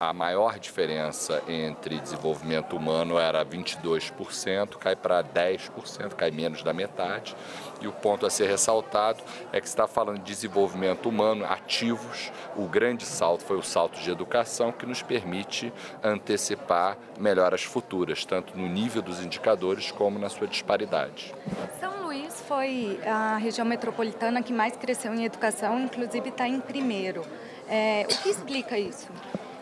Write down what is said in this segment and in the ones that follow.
A maior diferença entre desenvolvimento humano era 22%, cai para 10%, cai menos da metade. E o ponto a ser ressaltado é que está falando de desenvolvimento humano ativos. O grande salto foi o salto de educação, que nos permite antecipar melhoras futuras, tanto no nível dos indicadores como na sua disparidade. São Luís foi a região metropolitana que mais cresceu em educação, inclusive está em primeiro. É, o que explica isso?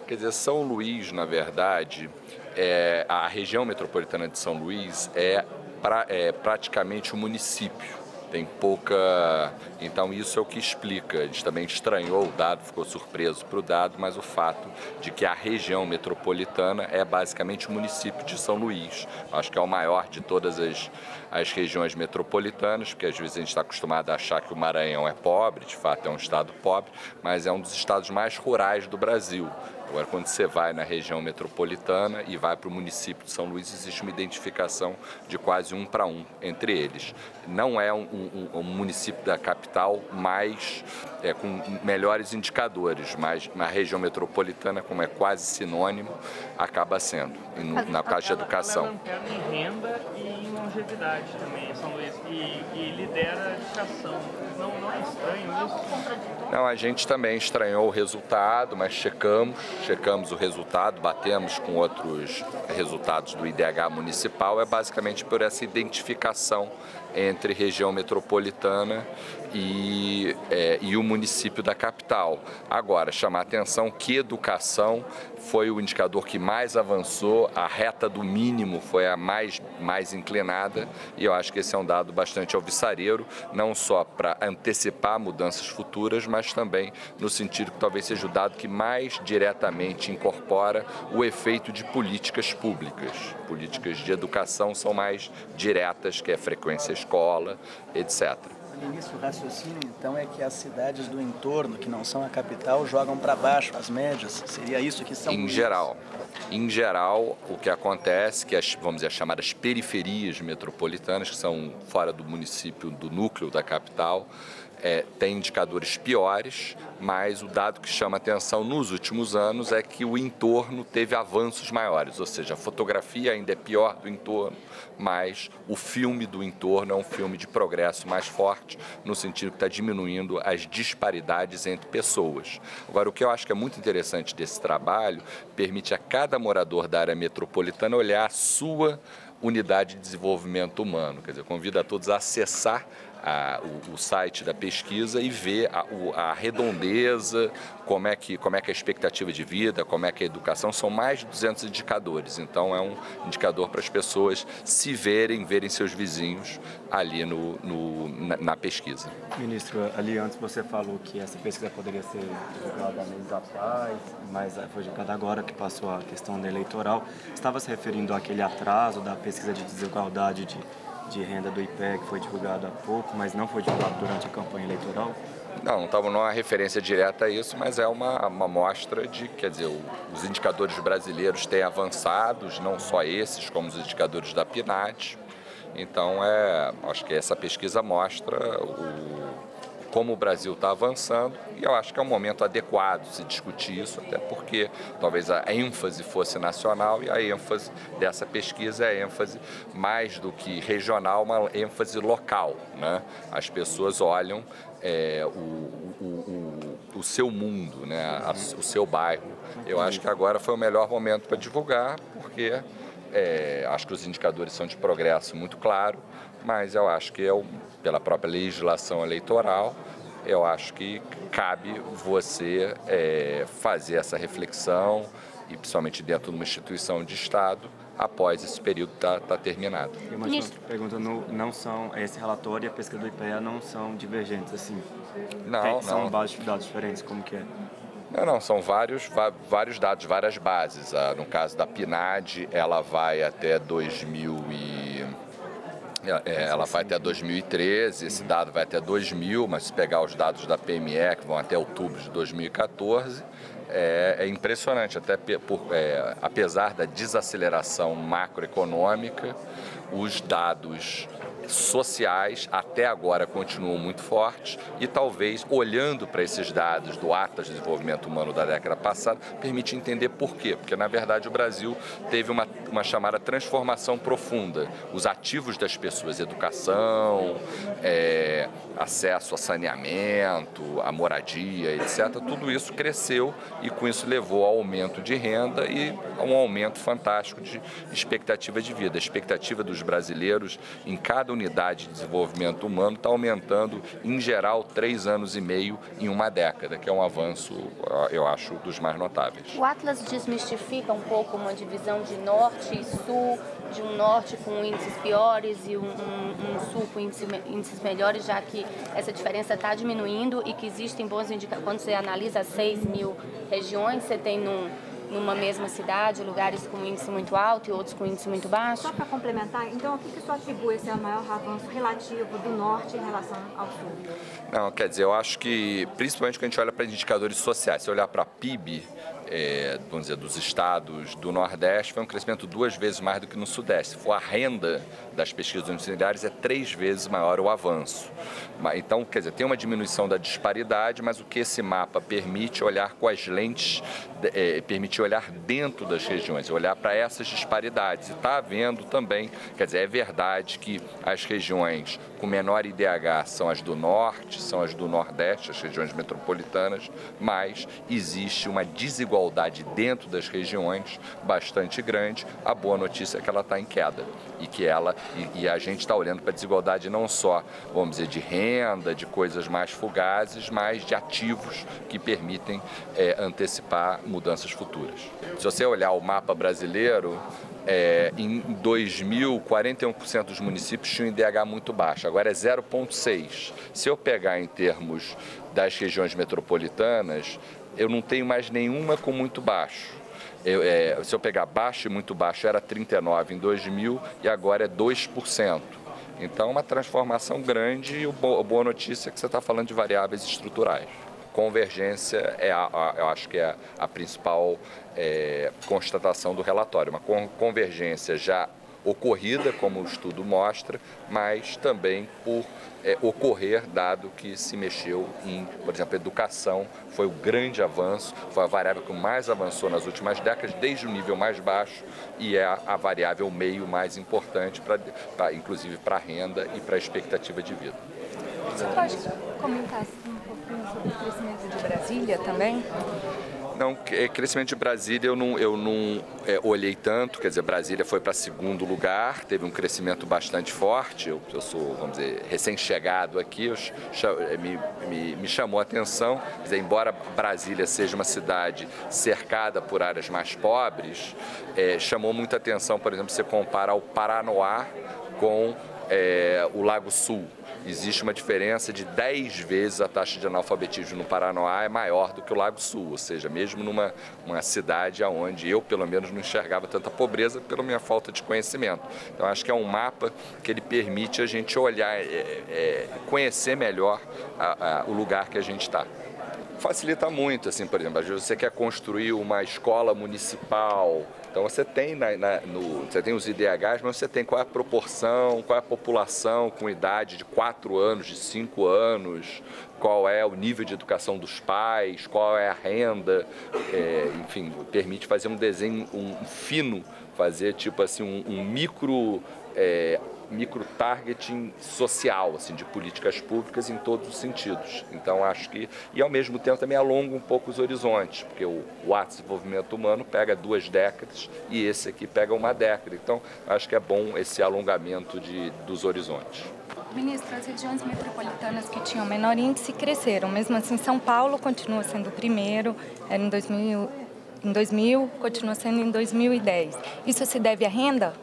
Quer dizer, São Luís, na verdade, é, a região metropolitana de São Luís é, pra, é praticamente um município tem pouca. Então, isso é o que explica. A gente também estranhou o dado, ficou surpreso para o dado, mas o fato de que a região metropolitana é basicamente o município de São Luís. Acho que é o maior de todas as, as regiões metropolitanas, porque às vezes a gente está acostumado a achar que o Maranhão é pobre, de fato é um estado pobre, mas é um dos estados mais rurais do Brasil. Agora, quando você vai na região metropolitana e vai para o município de São Luís, existe uma identificação de quase um para um entre eles. Não é um, um, um município da capital mais é, com melhores indicadores, mas na região metropolitana, como é quase sinônimo, acaba sendo, no, na caixa de educação. Ela é em renda e em longevidade também, São e, e lidera a educação. Não, não é estranho isso? Não, a gente também estranhou o resultado, mas checamos, checamos o resultado, batemos com outros resultados do IDH municipal, é basicamente por essa identificação entre região metropolitana e, é, e o município da capital. Agora, chamar a atenção que educação foi o indicador que mais avançou, a reta do mínimo foi a mais, mais inclinada e eu acho que esse é um dado bastante alvissareiro, não só para antecipar mudanças futuras, mas também no sentido que talvez seja o dado que mais diretamente incorpora o efeito de políticas públicas. Políticas de educação são mais diretas, que é frequência escola, etc. Ministro, o raciocínio então é que as cidades do entorno, que não são a capital, jogam para baixo as médias? Seria isso que são? Em geral. Em geral, o que acontece é que as, vamos dizer, as chamadas periferias metropolitanas, que são fora do município, do núcleo da capital, é, tem indicadores piores, mas o dado que chama atenção nos últimos anos é que o entorno teve avanços maiores, ou seja, a fotografia ainda é pior do entorno, mas o filme do entorno é um filme de progresso mais forte, no sentido que está diminuindo as disparidades entre pessoas. Agora, o que eu acho que é muito interessante desse trabalho, permite a cada morador da área metropolitana olhar a sua unidade de desenvolvimento humano. Quer dizer, convido a todos a acessar a, o, o, site da pesquisa e ver a, o, a, redondeza, como é, que, como é que é a expectativa de vida, como é que é a educação. São mais de 200 indicadores, então é um indicador para as pessoas se verem, verem seus vizinhos ali no, no na, na, pesquisa. Ministro, ali antes você falou que essa pesquisa poderia ser divulgada meses atrás, mas foi divulgada agora que passou a questão eleitoral. Estava se referindo àquele atraso da pesquisa de desigualdade de de renda do IPE, que foi divulgado há pouco, mas não foi divulgado durante a campanha eleitoral? Não, não estava numa referência direta a isso, mas é uma, uma mostra de, quer dizer, os indicadores brasileiros têm avançados, não só esses, como os indicadores da PNAD. Então, é, acho que essa pesquisa mostra o, como o Brasil está avançando e eu acho que é um momento adequado se discutir isso, até porque talvez a ênfase fosse nacional e a ênfase dessa pesquisa é a ênfase mais do que regional, uma ênfase local. Né? As pessoas olham é, o, o, o, o, seu mundo, né? A, o seu bairro. Eu acho que agora foi o melhor momento para divulgar, porque é, acho que os indicadores são de progresso muito claro, mas eu acho que é pela própria legislação eleitoral, eu acho que cabe você é, fazer essa reflexão, e principalmente dentro de uma instituição de Estado, após esse período estar tá, tá terminado. E uma pergunta, não, não são, esse relatório e a pesquisa do IPEA não são divergentes, assim? Não, Tem, não. São bases de dados diferentes, como que é? Não, não, são vários, vários dados, várias bases. Ah, no caso da PNAD, ela vai até 2000 e... É, é, ela vai até 2013, esse dado vai até 2000, mas se pegar os dados da PME, que vão até outubro de 2014, é, é impressionante, até por, é, apesar da desaceleração macroeconômica, os dados sociais até agora continuam muito fortes e talvez olhando para esses dados do Atlas de Desenvolvimento Humano da década passada, permite entender por quê. Porque na verdade o Brasil teve uma, uma chamada transformação profunda. Os ativos das pessoas, educação, é, acesso a saneamento, a moradia, etc., tudo isso cresceu e com isso levou ao aumento de renda e a um aumento fantástico de expectativa de vida. A expectativa dos brasileiros em cada unidade de desenvolvimento humano está aumentando, em geral, três anos e meio em uma década, que é um avanço, eu acho, dos mais notáveis. O Atlas desmistifica um pouco uma divisão de norte e sul, de um norte com índices piores e um, um, um sul com índices, índices melhores, já que essa diferença está diminuindo e que existem bons indicadores. Quando você analisa 6 mil regiões, você tem num numa mesma cidade, lugares com índice muito alto e outros com índice muito baixo? Só para complementar, então o que, que isso atribui esse maior avanço relativo do norte em relação ao sul? Não, quer dizer, eu acho que, principalmente quando a gente olha para indicadores sociais, se olhar para PIB, é, vamos dizer, dos estados do Nordeste foi um crescimento duas vezes mais do que no Sudeste. Se for a renda das pesquisas universitárias, é três vezes maior o avanço. Então, quer dizer, tem uma diminuição da disparidade, mas o que esse mapa permite é olhar com as lentes, é, permite olhar dentro das regiões, olhar para essas disparidades. E está havendo também, quer dizer, é verdade que as regiões com menor IDH são as do Norte, são as do Nordeste, as regiões metropolitanas, mas existe uma desigualdade desigualdade dentro das regiões bastante grande, a boa notícia é que ela está em queda e que ela e, e a gente está olhando para a desigualdade não só, vamos dizer, de renda, de coisas mais fugazes, mas de ativos que permitem é, antecipar mudanças futuras. Se você olhar o mapa brasileiro, é, em 2000, 41% dos municípios tinham IDH muito baixo, agora é 0,6. Se eu pegar em termos das regiões metropolitanas, eu não tenho mais nenhuma com muito baixo. Eu, é, se eu pegar baixo e muito baixo, era 39 em 2000 e agora é 2%. Então, uma transformação grande e a boa notícia é que você está falando de variáveis estruturais. Convergência é, a, a, eu acho que é a, a principal é, constatação do relatório. Uma convergência já ocorrida, como o estudo mostra, mas também por é, ocorrer, dado que se mexeu em, por exemplo, educação, foi o grande avanço, foi a variável que mais avançou nas últimas décadas, desde o nível mais baixo, e é a, variável meio mais importante, pra, pra inclusive para a renda e para a expectativa de vida. Você pode comentar um pouquinho sobre o crescimento de Brasília também? Não, é, crescimento de Brasília eu não, eu não é, olhei tanto, quer dizer, Brasília foi para segundo lugar, teve um crescimento bastante forte. Eu, eu sou, vamos dizer, recém-chegado aqui, eu, é, me, me, me, chamou a atenção. Quer dizer, embora Brasília seja uma cidade cercada por áreas mais pobres, é, chamou muita atenção, por exemplo, se você compara o Paranoá com é, o Lago Sul existe uma diferença de 10 vezes a taxa de analfabetismo no Paranoá é maior do que o Lago Sul, ou seja, mesmo numa uma cidade onde eu, pelo menos, não enxergava tanta pobreza pela minha falta de conhecimento. Então, acho que é um mapa que ele permite a gente olhar, é, é, conhecer melhor a, a, o lugar que a gente está facilita muito, assim, por exemplo, às vezes você quer construir uma escola municipal, então você tem, na, na, no, você tem os IDHs, mas você tem qual é a proporção, qual é a população com idade de 4 anos, de 5 anos, qual é o nível de educação dos pais, qual é a renda, é, enfim, permite fazer um desenho um, fino, fazer tipo assim um, um micro é, micro-targeting social, assim, de políticas públicas em todos os sentidos. Então, acho que, e ao mesmo tempo também alonga um pouco os horizontes, porque o, o ato de desenvolvimento humano pega duas décadas e esse aqui pega uma década. Então, acho que é bom esse alongamento de, dos horizontes. Ministro, as regiões metropolitanas que tinham menor índice cresceram. Mesmo assim, São Paulo continua sendo o primeiro, era em 2000, em 2000 continua sendo em 2010. Isso se deve à renda?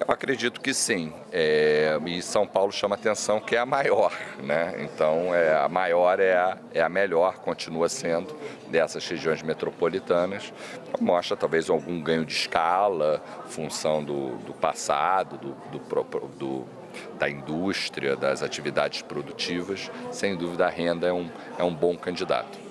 Eu acredito que sim. É, e São Paulo chama atenção que é a maior, né? Então, é, a maior é a, é a melhor, continua sendo, dessas regiões metropolitanas. Mostra talvez algum ganho de escala, função do, do passado, do, do, do da indústria, das atividades produtivas. Sem dúvida, a renda é um, é um bom candidato.